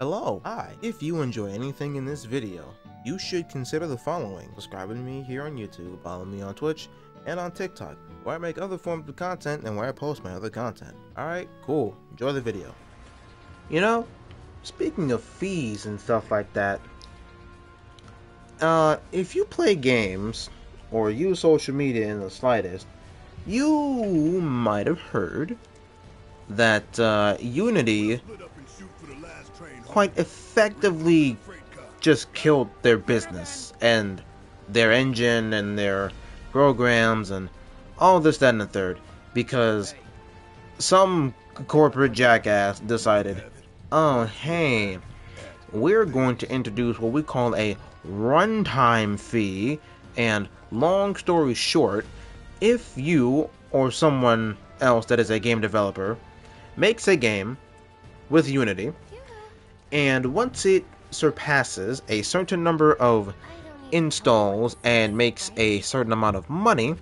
Hello, hi. If you enjoy anything in this video, you should consider the following. Subscribing to me here on YouTube, follow me on Twitch, and on TikTok, where I make other forms of content and where I post my other content. Alright, cool. Enjoy the video. You know, speaking of fees and stuff like that, uh, if you play games or use social media in the slightest, you might have heard that uh, Unity quite effectively just killed their business and their engine and their programs and all this, that, and the third because some corporate jackass decided, oh, hey, we're going to introduce what we call a runtime fee. And long story short, if you or someone else that is a game developer makes a game with Unity, and once it surpasses a certain number of installs and makes a certain amount of money,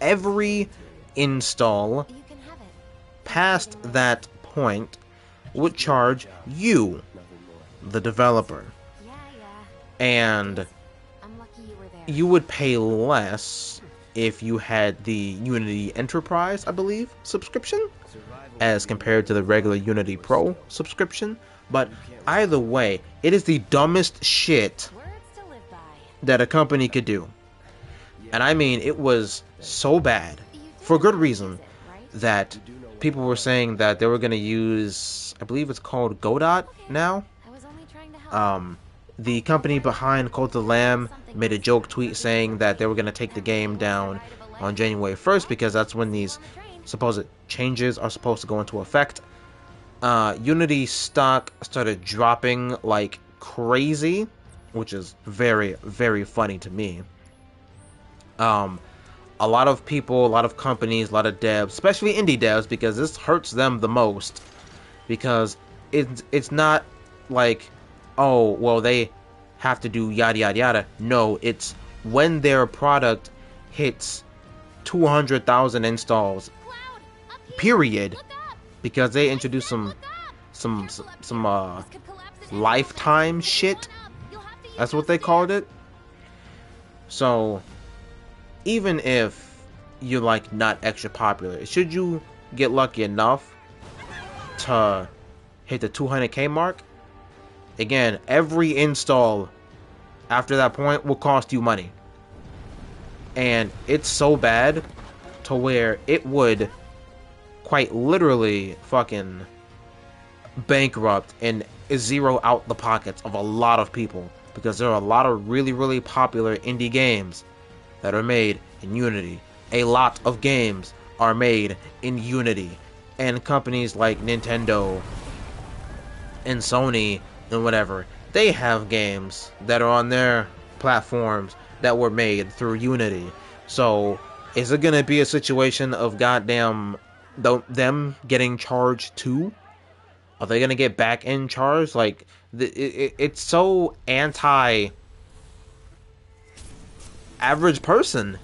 every install past that point would charge you, the developer. And you would pay less if you had the Unity Enterprise, I believe, subscription, as compared to the regular Unity Pro subscription. But either way, it is the dumbest shit that a company could do. And I mean, it was so bad, for good reason, that people were saying that they were going to use, I believe it's called Godot now. Um, the company behind Cult of the Lamb made a joke tweet saying that they were going to take the game down on January 1st because that's when these supposed changes are supposed to go into effect. Uh, Unity stock started dropping like crazy, which is very, very funny to me. Um, a lot of people, a lot of companies, a lot of devs, especially indie devs, because this hurts them the most. Because it's it's not like, oh well, they have to do yada yada yada. No, it's when their product hits 200,000 installs, period, because they introduced some some some uh lifetime shit. That's what they called it. So even if you're like not extra popular, should you get lucky enough to hit the 200k mark, again, every install after that point will cost you money. And it's so bad to where it would quite literally fucking bankrupt and zero out the pockets of a lot of people because there are a lot of really really popular indie games that are made in Unity. A lot of games are made in Unity and companies like Nintendo and Sony and whatever, they have games that are on their platforms that were made through Unity. So, is it going to be a situation of goddamn them getting charged too? Are they gonna get back in charge? Like, the, it, it's so anti average person.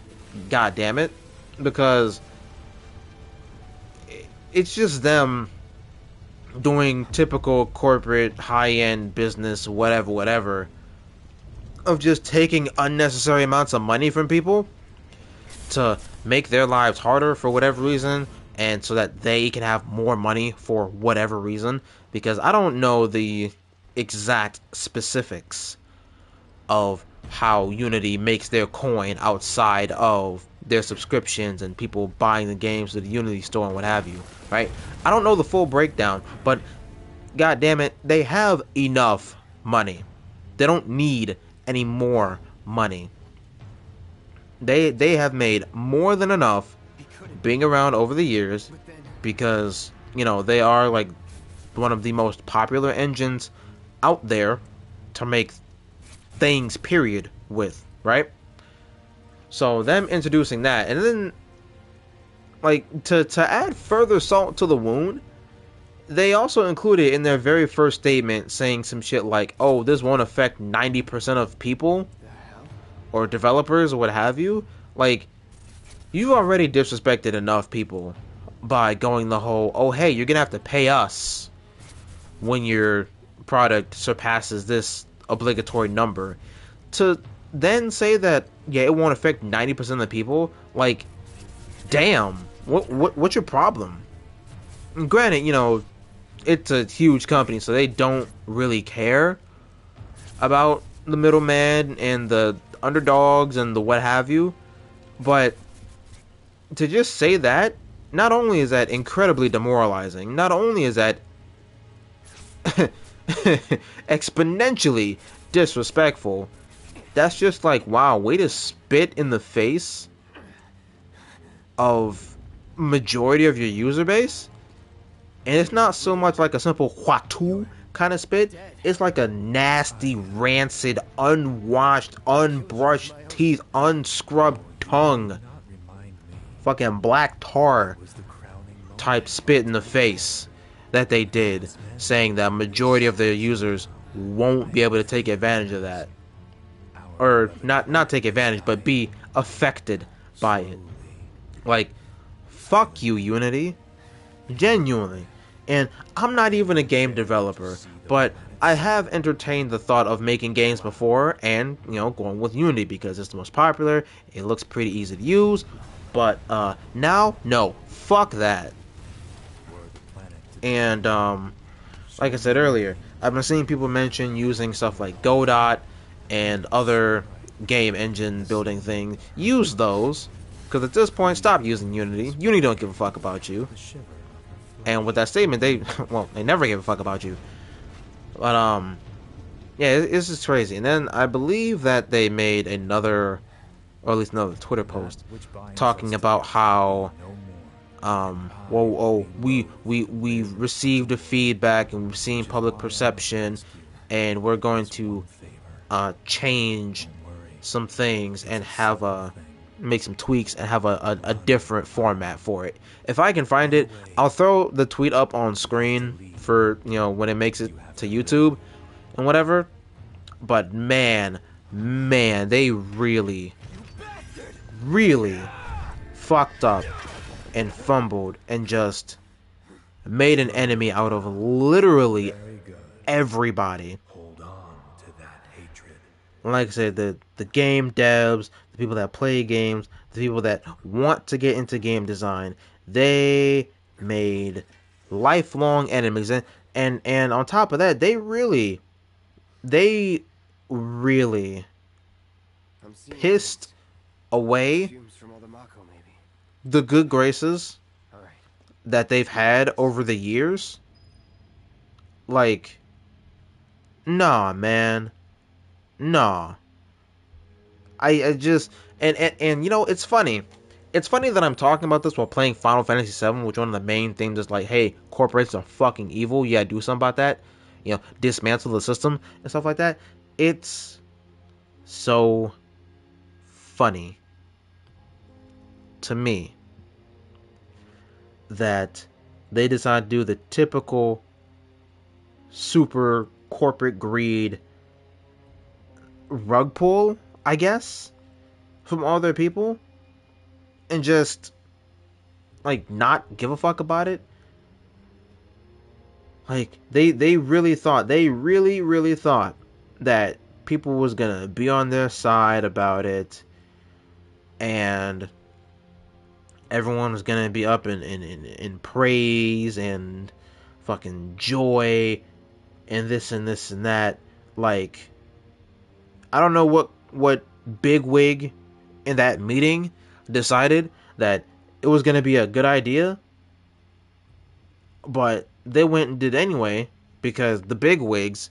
God damn it, because it's just them doing typical corporate high end business, whatever, whatever, of just taking unnecessary amounts of money from people to make their lives harder for whatever reason and so that they can have more money for whatever reason because I don't know the exact specifics of how Unity makes their coin outside of their subscriptions and people buying the games to the Unity store and what have you, right? I don't know the full breakdown, but god damn it, they have enough money. They don't need any more money. They they have made more than enough being around over the years because you know they are like one of the most popular engines out there to make things period with right? So them introducing that and then like to to add further salt to the wound they also included in their very first statement saying some shit like oh this won't affect 90% of people or developers or what have you. Like you already disrespected enough people by going the whole, oh hey, you're gonna have to pay us when your product surpasses this obligatory number. To then say that yeah, it won't affect 90% of the people, like damn, what what what's your problem? And granted, you know, it's a huge company, so they don't really care about the middleman and the underdogs and the what have you. But to just say that, not only is that incredibly demoralizing, not only is that exponentially disrespectful, that's just like, wow, way to spit in the face of majority of your user base. And it's not so much like a simple huatu kind of spit. It's like a nasty, rancid, unwashed, unbrushed teeth, unscrubbed tongue. Fucking black tar type spit in the face that they did, saying that majority of their users won't be able to take advantage of that. Or not not take advantage, but be affected by it. Like, fuck you, Unity. Genuinely. And I'm not even a game developer, but I have entertained the thought of making games before and, you know, going with Unity because it's the most popular, it looks pretty easy to use, but uh, now, no, fuck that. And, um, like I said earlier, I've been seeing people mention using stuff like Godot and other game engine building things. Use those, because at this point, stop using Unity. Unity don't give a fuck about you. And with that statement, they well, they never give a fuck about you. But um, yeah, this is crazy. And then I believe that they made another, or at least another Twitter post, talking about how um, well, oh, we we we received the feedback and we've seen public perception, and we're going to uh, change some things and have a make some tweaks and have a, a, a, different format for it. If I can find it, I'll throw the tweet up on screen for you know when it makes it to YouTube and whatever. But man, man, they really, really fucked up and fumbled and just made an enemy out of literally everybody. Like I said, the the game devs, the people that play games, the people that want to get into game design, they made lifelong enemies and and and on top of that, they really they really pissed away the good graces that they've had over the years, like, nah, man, nah. I, I just and, and and you know it's funny. It's funny that I'm talking about this while playing Final Fantasy VII, which one of the main themes is like, hey, corporations are fucking evil. Yeah, do something about that. You know, dismantle the system and stuff like that. It's so funny to me that they decide to do the typical super corporate greed rug pull, I guess, from all their people and just like not give a fuck about it. Like they they really thought they really really thought that people was going to be on their side about it and everyone was gonna be up in, in, in, in praise and fucking joy and this and this and that. Like, I don't know what what big wig in that meeting decided that it was gonna be a good idea, but they went and did anyway because the big wigs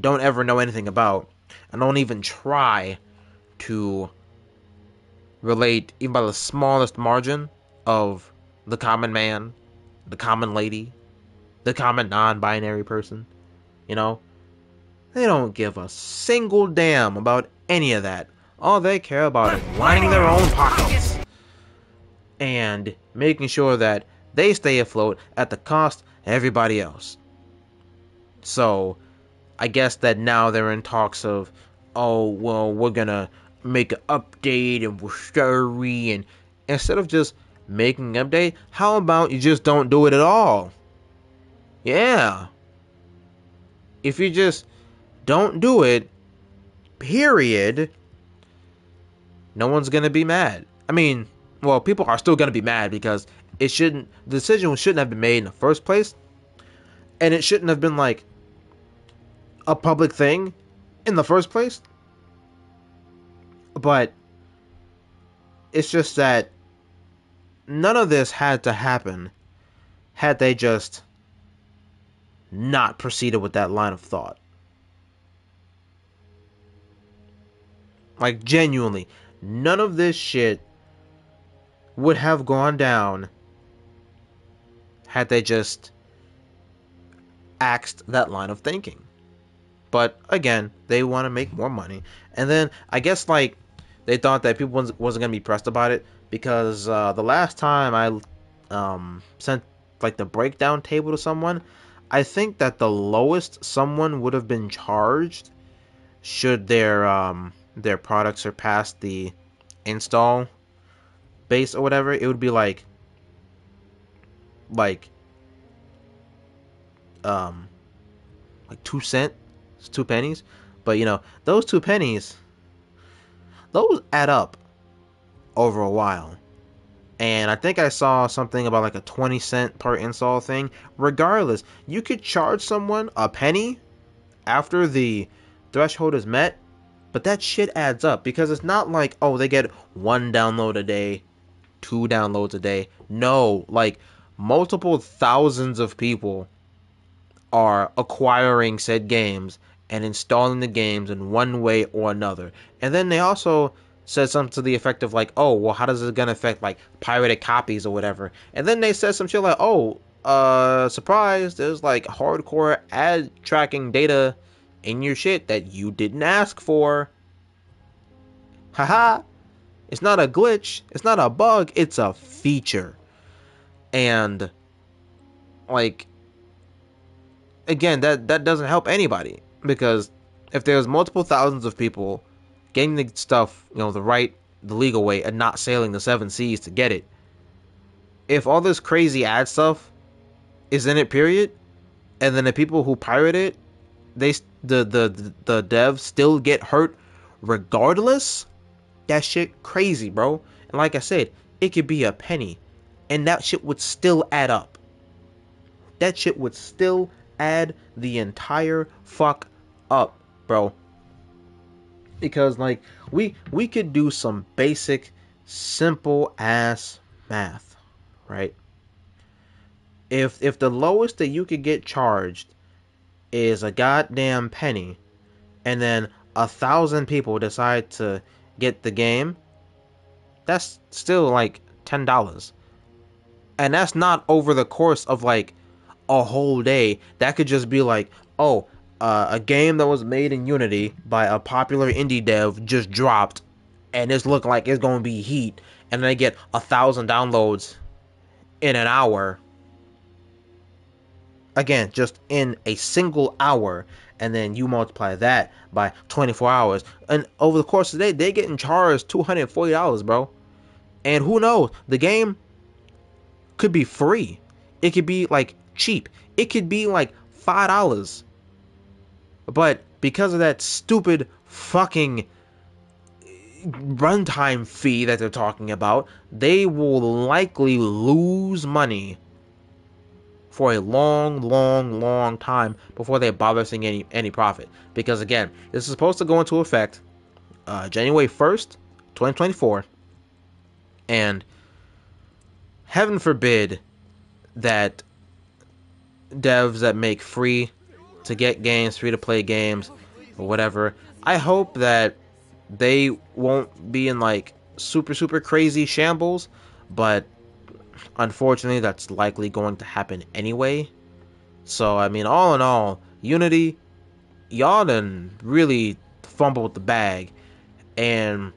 don't ever know anything about and don't even try to relate even by the smallest margin of the common man, the common lady, the common non-binary person. You know, they don't give a single damn about any of that. All they care about is lining their own pockets and making sure that they stay afloat at the cost of everybody else. So, I guess that now they're in talks of, oh, well, we're gonna make an update and we're story and instead of just making an update, how about you just don't do it at all? Yeah. if you just don't do it, period, no one's gonna be mad. I mean, well, people are still gonna be mad because it shouldn't the decision shouldn't have been made in the first place. And it shouldn't have been like a public thing in the first place. But it's just that none of this had to happen had they just not proceeded with that line of thought. Like, genuinely, none of this shit would have gone down had they just axed that line of thinking. But again, they want to make more money. And then I guess like they thought that people wasn't, wasn't going to be pressed about it because uh, the last time I um, sent like the breakdown table to someone, I think that the lowest someone would have been charged should their um, their product surpass the install base or whatever, it would be like like um like two cent two pennies. But you know those two pennies those add up over a while. And i think i saw something about like a 20 cent per install thing. Regardless you could charge someone a penny after the threshold is met but that shit adds up because it's not like oh they get one download a day two downloads a day. No like multiple thousands of people are acquiring said games and installing the games in one way or another. And then they also said something to the effect of like, oh, well, how does it gonna affect like pirated copies or whatever? And then they said some shit like, oh, uh, surprise, there's like hardcore ad tracking data in your shit that you didn't ask for. Haha. It's not a glitch, it's not a bug, it's a feature. And like again, that that doesn't help anybody because if there's multiple thousands of people getting the stuff, you know, the right, the legal way, and not sailing the seven seas to get it, if all this crazy ad stuff is in it, period, and then the people who pirate it, they the the the devs still get hurt regardless. That shit crazy, bro. And like I said, it could be a penny, and that shit would still add up. That shit would still add the entire fuck up, bro. Because like we we could do some basic simple ass math, right? If if the lowest that you could get charged is a goddamn penny and then a thousand people decide to get the game, that's still like ten dollars. And that's not over the course of like a whole day. That could just be like, oh, uh, a game that was made in Unity by a popular indie dev just dropped, and it's looking like it's gonna be heat, and they get a thousand downloads in an hour. Again, just in a single hour, and then you multiply that by 24 hours, and over the course of the day, they getting charged $240, bro. And who knows, the game could be free. It could be like cheap. It could be like five dollars. But because of that stupid fucking runtime fee that they're talking about, they will likely lose money for a long, long, long time before they bother seeing any any profit. Because again, this is supposed to go into effect uh, January first, twenty twenty four, and heaven forbid that devs that make free to get games, free to play games, or whatever. I hope that they won't be in like super super crazy shambles, but unfortunately that's likely going to happen anyway. So I mean all in all, Unity, y'all done really fumbled the bag and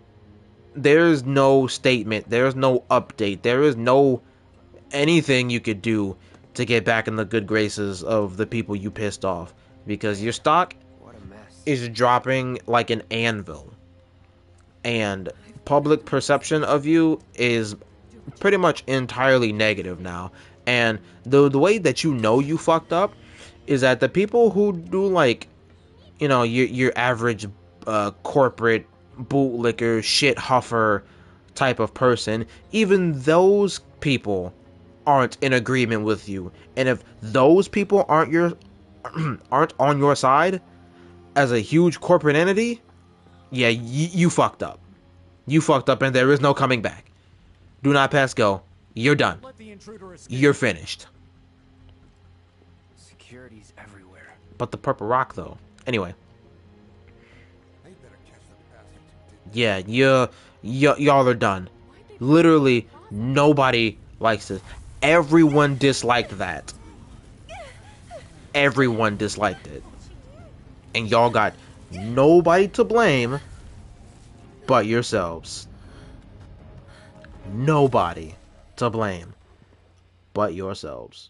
there's no statement, there's no update, there is no anything you could do to get back in the good graces of the people you pissed off because your stock is dropping like an anvil. And public perception of you is pretty much entirely negative now. And the the way that you know you fucked up is that the people who do like, you know, your your average uh, corporate bootlicker, shit huffer type of person, even those people aren't in agreement with you. And if those people aren't your aren't on your side as a huge corporate entity, yeah, y- you fucked up. You fucked up and there is no coming back. Do not pass go. You're done. You're finished. Security's everywhere. But the purple rock though. Anyway. Yeah, you y'all are done. Literally nobody likes this. Everyone disliked that. Everyone disliked it. And y'all got nobody to blame but yourselves. Nobody to blame but yourselves.